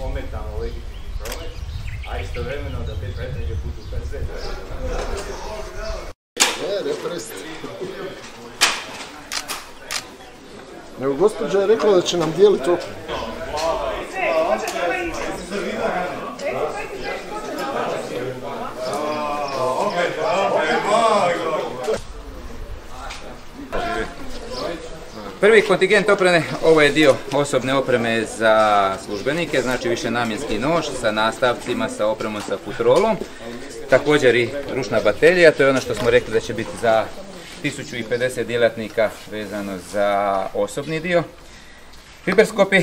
ometamo legitimni promet, a istovremeno da te pretrage budu brze. Ne. Nego gospođa je rekla da će nam dijeliti oku. Prvi kontingent opreme, ovo je dio osobne opreme za službenike, znači više namjenski nož sa nastavcima, sa opremom, sa futrolom. Također i ručna baterija, to je ono što smo rekli da će biti za 1050 djelatnika vezano za osobni dio. Piperskopi,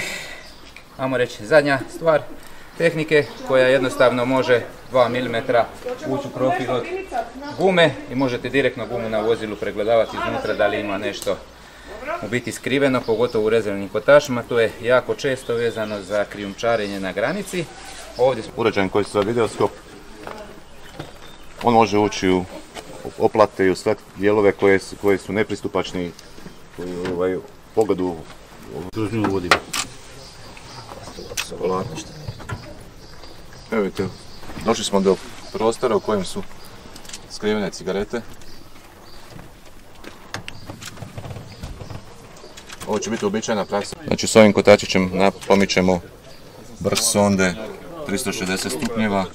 ajmo reći zadnja stvar tehnike koja jednostavno može 2 mm ući u profil od gume i možete direktno gumu na vozilu pregledavati iznutra da li ima nešto u biti skriveno, pogotovo u rezervnim kotašima. To je jako često vezano za krijumčarenje na granici. Ovdje uređaj koji se zove videoskop. On može ući u oplate i u sve dijelove koje su, koji su nepristupačni u ovaj, pogledu kroz nju. Evo vidite, došli smo do prostora u kojem su skrivene cigarete. Ovo će biti uobičajena praksa. Znači s ovim kotačićem na- pomičemo brž sonde 360 stupnjeva,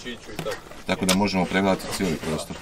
tako da možemo pregledati cijeli prostor.